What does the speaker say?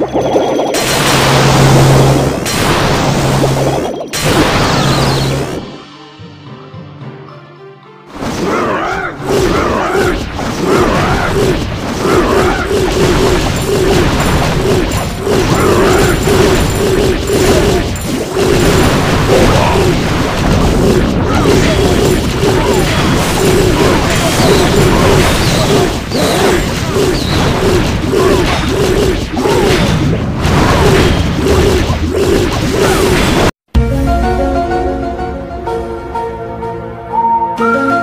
you Música